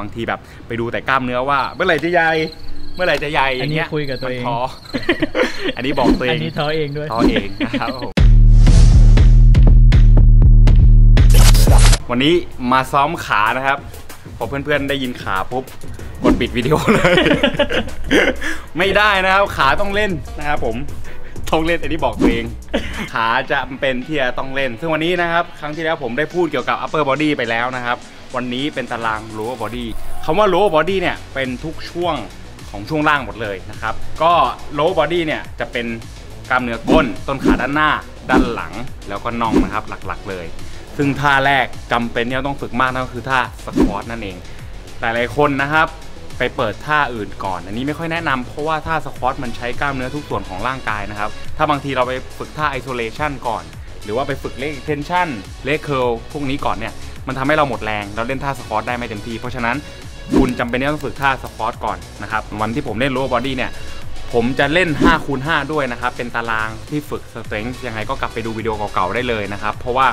บางทีแบบไปดูแต่กล้ามเนื้อว่า เมื่อไหร่จะใหญ่เมื่อไหร่จะใหญ่อย่างเงี้ยอันนี้คุยกับตัวเองมันท้ออันนี้บอกตัวเออันงนี้ท้อเองด้วยท้อเองนะครับผมวันนี้มาซ้อมขานะครับพอเพื่อนๆได้ยินขาปุ๊บกดปิดวิดีโอเลย ไม่ได้นะครับ ขาต้องเล่นนะครับผมต้องเล่นอันนี้บอกตัวเอง ขาจะเป็นที่จะต้องเล่น ซึ่งวันนี้นะครับ ครั้งที่แล้วผมได้พูดเกี่ยวกับ upper body ไปแล้วนะครับ วันนี้เป็นตาราง lower body คำว่า lower body เนี่ยเป็นทุกช่วงของช่วงล่างหมดเลยนะครับ ก็ lower body เนี่ยจะเป็นกล้ามเนื้อก้น ต้นขาด้านหน้า ด้านหลัง แล้วก็น่องนะครับหลักๆเลย ซึ่งท่าแรกจำเป็นที่เราต้องฝึกมากนั่นก็คือท่าสควอตนั่นเอง หลายๆคนนะครับไปเปิดท่าอื่นก่อน อันนี้ไม่ค่อยแนะนำเพราะว่าท่าสควอตมันใช้กล้ามเนื้อทุกส่วนของร่างกายนะครับ ถ้าบางทีเราไปฝึกท่าไอโซเลชันก่อน หรือว่าไปฝึก leg extension leg curl พวกนี้ก่อนเนี่ย มันทำให้เราหมดแรงเราเล่นท่า squat ได้ไม่เต็มที่เพราะฉะนั้นคุณจำเป็นต้องฝึกท่า squat ก่อนนะครับวันที่ผมเล่น lower body เนี่ยผมจะเล่น5คูณ5ด้วยนะครับ เป็นตารางที่ฝึกสเตร n ง h ยังไงก็กลับไปดูวิดีโอเก่าๆได้เลยนะครับ เพราะว่า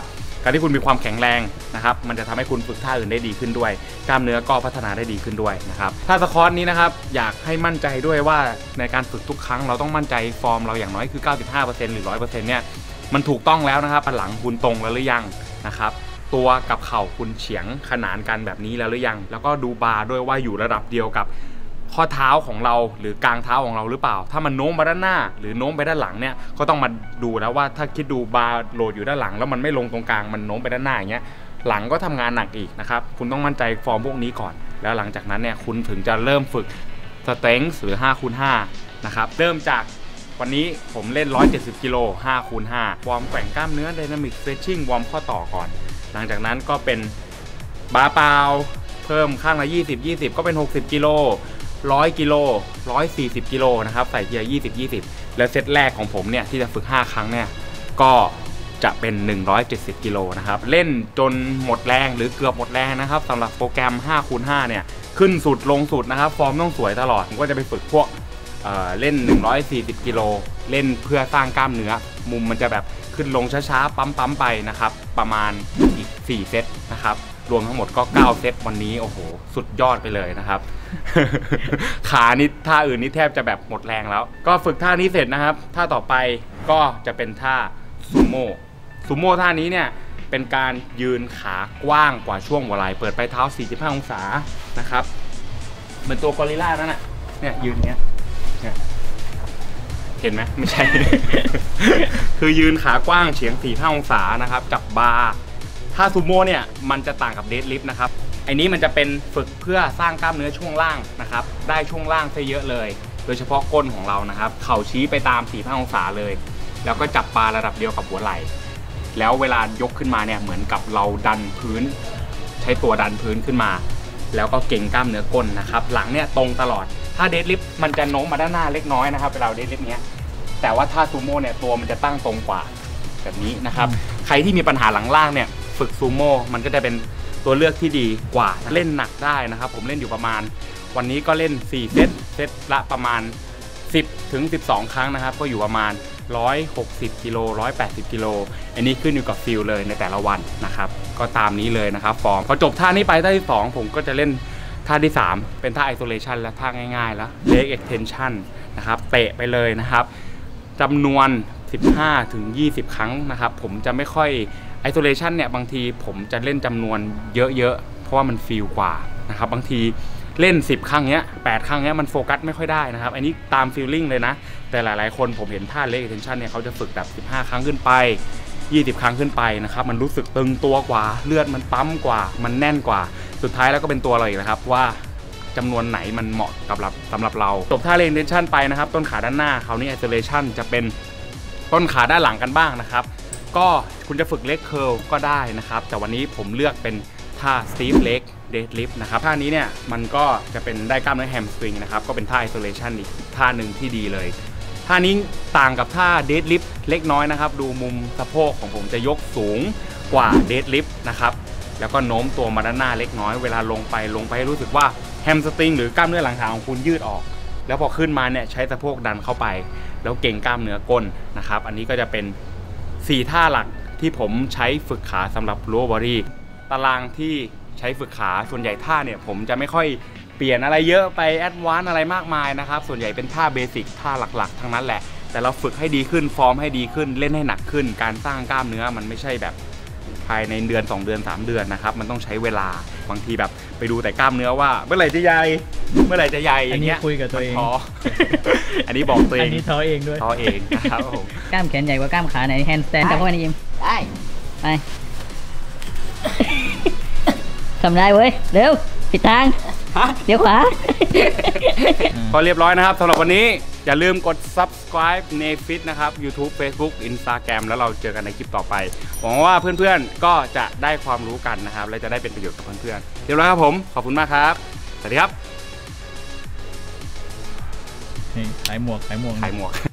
การที่คุณมีความแข็งแรงนะครับ มันจะทำให้คุณฝึกท่าอื่นได้ดีขึ้นด้วย กล้ามเนื้อก็พัฒนาได้ดีขึ้นด้วยนะครับ ท่า squat นี้นะครับ อยากให้มั่นใจด้วยว่าในการฝึกทุกครั้งเราต้องมั่นใจฟอร์มเราอย่างน้อยคือ 95%หรือ 100%เนี่ย มันถูกต้องแล้วนะครับหลังคุณตรงแล้วหรือยังนะครับ ตัวกับเข่าคุณเฉียงขนานกันแบบนี้แล้วหรือยัง แล้วก็ดูบาร์ด้วยว่าอยู่ระดับเดียวกับข้อเท้าของเราหรือกลางเท้าของเราหรือเปล่า ถ้ามันโน้มมาด้านหน้า หรือโน้มไปด้านหลังเนี่ยก็ต้องมาดูแล้วว่าถ้าคิดดูบาร์โหลดอยู่ด้านหลัง แล้วมันไม่ลงตรงกลางมันโน้มไปด้านหน้าอย่างเงี้ยหลังก็ทำงานหนักอีกนะครับคุณต้องมั่นใจฟอร์มพวกนี้ก่อน แล้วหลังจากนั้นเนี่ยคุณถึงจะเริ่มฝึกstrength หรือ5คูณ5นะครับเริ่มจากวันนี้ผมเล่น 170 กิโล5คูณ5 warm แกว่งกล้ามเนื้อ Dynamic Stretching warm ข้อต่อก่อน หลังจากนั้นก็เป็นบาร์เปล่าเพิ่มข้างละ 20 20 ก็เป็น 60 กิโล 100 กิโล 140 กิโลนะครับ ใส่เกียร์ 20 20 แล้วเซตแรกของผมเนี่ย ที่จะฝึก 5 ครั้งเนี่ย ก็จะเป็น 170 กิโลนะครับ เล่นจนหมดแรงหรือเกือบหมดแรงนะครับสำหรับโปรแกรม5คูณ5เนี่ย ขึ้นสุดลงสุดนะครับ ฟอร์มต้องสวยตลอดผมก็จะไปฝึกพวกเอ่อเล่น 140 กิโล เล่นเพื่อสร้างกล้ามเนื้อ มุมมันจะแบบขึ้นลงช้าๆ ปั๊มๆไปนะครับ ประมาณ 4 เซตนะครับ รวมทั้งหมดก็ 9 เซตวันนี้ โอ้โห สุดยอดไปเลยนะครับ ขานี่ท่าอื่นนี่แทบจะแบบหมดแรงแล้ว ก็ฝึกท่านี้เสร็จนะครับ ท่าต่อไปก็จะเป็นท่าซูโม่ซูโม่ท่านี้เนี่ยเป็นการยืนขากว้างกว่าช่วงหัวไหล่เปิดปลายเท้า 45 องศานะครับ เหมือนตัวกอริลลานั่นแหะเนี่ยยืนเนี้ยเนี่ยเห็นไหมไม่ใช่ คือยืนขากว้างเฉียง 45 องศานะครับ จับบาร์ ถ้าซูโม่เนี่ยมันจะต่างกับเดดลิฟต์นะครับไอ้นี้มันจะเป็นฝึกเพื่อสร้างกล้ามเนื้อช่วงล่างนะครับ ได้ช่วงล่างซะเยอะเลย โดยเฉพาะก้นของเรานะครับ เข่าชี้ไปตาม45องศาเลย แล้วก็จับบาร์ระดับเดียวกับหัวไหล่ แล้วเวลายกขึ้นมาเนี่ยเหมือนกับเราดันพื้น ใช้ตัวดันพื้นขึ้นมา แล้วก็เก่งกล้ามเนื้อก้นนะครับ หลังเนี่ยตรงตลอด ถ้าเดดลิฟต์มันจะโน้มมาด้านหน้าเล็กน้อยนะครับเวลาเดดลิฟต์เนี้ย แต่ว่าถ้าซูโม่เนี่ยตัวมันจะตั้งตรงกว่าแบบนี้นะครับ ใครที่มีปัญหาหลังล่างเนี่ย ฝึกซูโม่มันก็จะเป็นตัวเลือกที่ดีกว่าเล่นหนักได้นะครับ ผมเล่นอยู่ประมาณ วันนี้ก็เล่น 4 เซตเซตละประมาณ 10ถึง12 ครั้งนะครับ ก็อยู่ประมาณ 160กิโล180กิโลอันนี้ขึ้นอยู่กับ feel เลยในแต่ละวันนะครับ ก็ตามนี้เลยนะครับฟอร์มพอจบท่านี้ไปท่าที่ 2 ผมก็จะเล่นท่าที่ 3 เป็นท่า isolation และท่าง่ายๆ แล้ว leg extension นะครับเตะไปเลยนะครับจำนวน 15ถึง20 ครั้งนะครับ ผมจะไม่ค่อย isolation เนี่ยบางทีผมจะเล่นจำนวนเยอะๆ เพราะว่ามัน feel กว่านะครับบางทีเล่น 10 ครั้งเนี้ย8ครั้งเนี้ยมันโฟกัสไม่ค่อยได้นะครับ อันนี้ตามฟีลลิ่งเลยนะ แต่หลายๆ คนผมเห็นท่าเล็ก extension เนี่ยเขาจะฝึกแบบ15 ครั้งขึ้นไป 20 ครั้งขึ้นไปนะครับ มันรู้สึกตึงตัวกว่า เลือดมันปั๊มกว่า มันแน่นกว่า สุดท้ายแล้วก็เป็นตัวเราอีกนะครับว่าจำนวนไหนมันเหมาะกับเราสำหรับเราจบท่าเลนเทนชันไปนะครับ ต้นขาด้านหน้าคราวนี้ isolation จะเป็นต้นขาด้านหลังกันบ้างนะครับ ก็คุณจะฝึกเล็กเคิลก็ได้นะครับ แต่วันนี้ผมเลือกเป็นท่า Steve Leg Deadlift นะครับท่านี้เนี่ยมันก็จะเป็นได้กล้ามเนื้อแฮมสตริงนะครับ ก็เป็นท่า isolation อีกท่าหนึ่งที่ดีเลยท่านี้ต่างกับท่า Deadlift เล็กน้อยนะครับ ดูมุมสะโพกของผมจะยกสูงกว่า Deadlift นะครับ แล้วก็โน้มตัวมาด้านหน้าเล็กน้อยเวลาลงไปลงไปให้รู้สึกว่าแฮมสตริงหรือกล้ามเนื้อหลังขาของคุณยืดออก แล้วพอขึ้นมาเนี่ยใช้สะโพกดันเข้าไป แล้วเก่งกล้ามเนื้อก้นนะครับ อันนี้ก็จะเป็น 4 ท่าหลักที่ผมใช้ฝึกขาสำหรับโรบอรี่ตารางที่ใช้ฝึกขาส่วนใหญ่ท่าเนี่ยผมจะไม่ค่อยเปลี่ยนอะไรเยอะไปแอดวานซ์อะไรมากมายนะครับ ส่วนใหญ่เป็นท่าเบสิกท่าหลักๆ ทั้งนั้นแหละ แต่เราฝึกให้ดีขึ้นฟอร์มให้ดีขึ้นเล่นให้หนักขึ้น การสร้างกล้ามเนื้อมันไม่ใช่แบบ ภายในเดือน 2 เดือน 3 เดือนนะครับ มันต้องใช้เวลาบางทีแบบไปดูแต่กล้ามเนื้อว่า เมื่อไหร่จะใหญ่เมื่อไหร่จะใหญ่ออันย่างนี้เงี้ยคุยกับตัวเอง ท้อ อันนี้บอกตัวเออันงนี้ท้อเองด้วยท้อเองนะครับผมกล้ามแขนใหญ่กว่ากล้ามขาไหนแฮนด์สแตนจับเข้าไปในยิม ได้ไป ทำได้เว้ย เร็ว ผิดทาง เดี๋ยวขวาก็เรียบร้อยนะครับสำหรับวันนี้ อย่าลืมกด subscribe ในฟิตนะครับ YouTube Facebook Instagram แล้วเราเจอกันในคลิปต่อไปหวังว่าเพื่อนๆก็จะได้ความรู้กันนะครับ และจะได้เป็นประโยชน์กับเพื่อนๆเรียบร้อยครับผมขอบคุณมากครับ สวัสดีครับ นี่ขายหมวกขายหมวก ขายหมวก